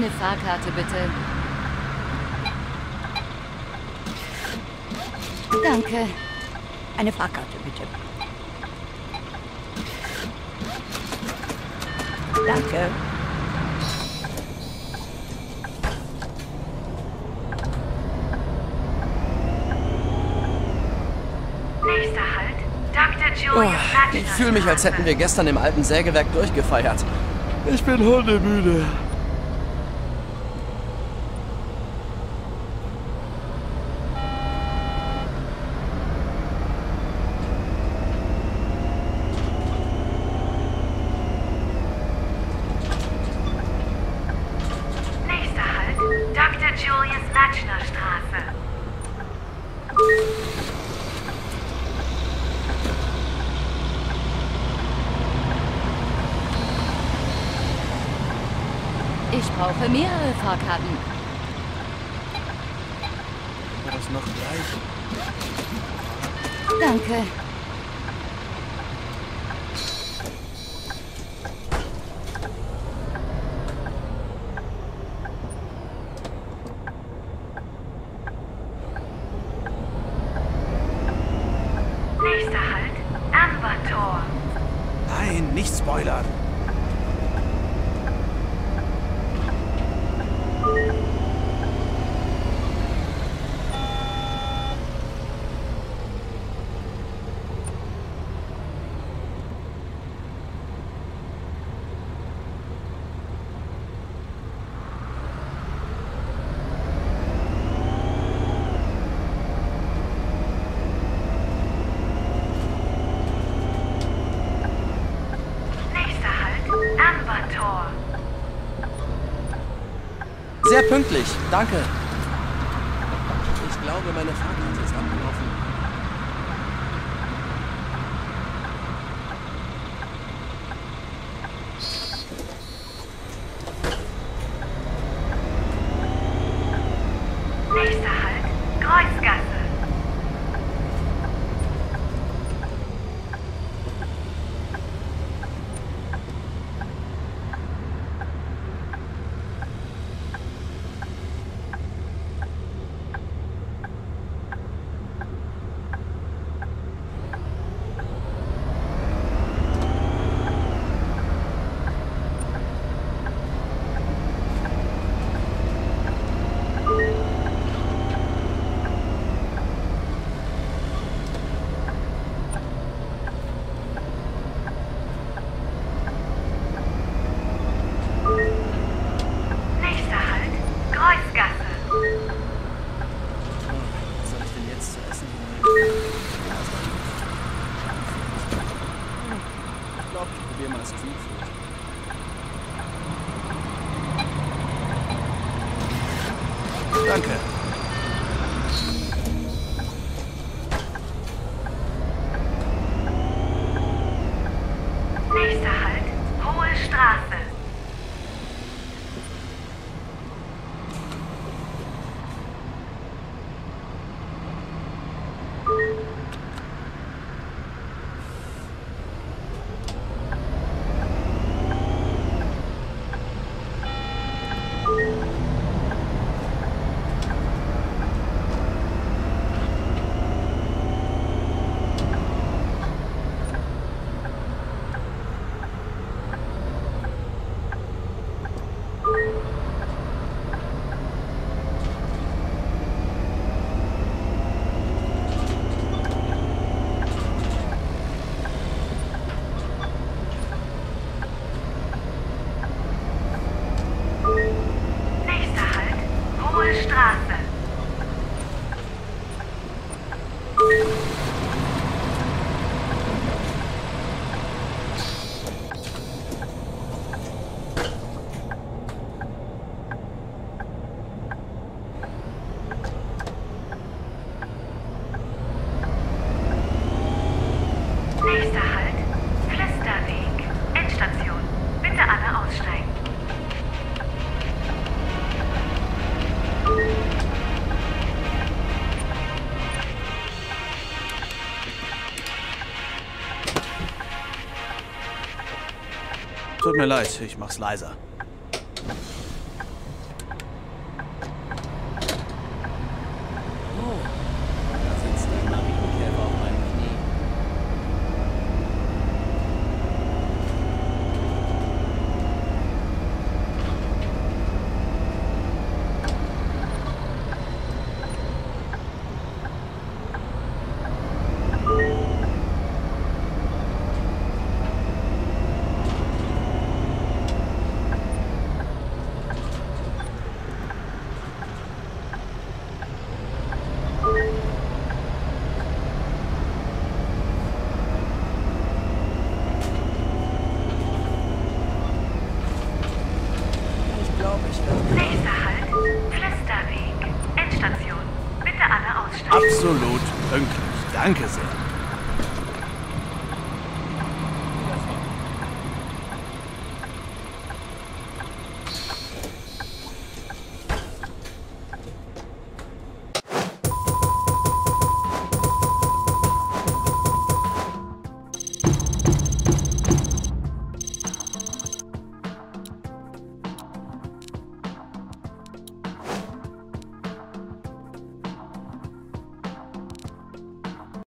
Eine Fahrkarte bitte. Danke. Eine Fahrkarte, bitte. Danke. Nächster Halt, Oh, ich fühle mich, als hätten wir gestern im alten Sägewerk durchgefeiert. Ich bin hundemüde. Nächster Halt, Dr. Julius Matschner Straße. Ich brauche mehrere Fahrkarten. War das noch gleich? Danke. Nächster Halt, Ambertor. Nein, nicht spoilern. Nächster Halt, Ambertor. Sehr pünktlich, danke. Ich glaube, meine Fahrkarte ist abgelaufen. Danke. Nächster Halt, Hohe Straße. Tut mir leid, ich mach's leiser. glaube ich. Nächster Halt, Flüsterweg. Endstation. Bitte alle aussteigen. Absolut pünktlich. Danke sehr.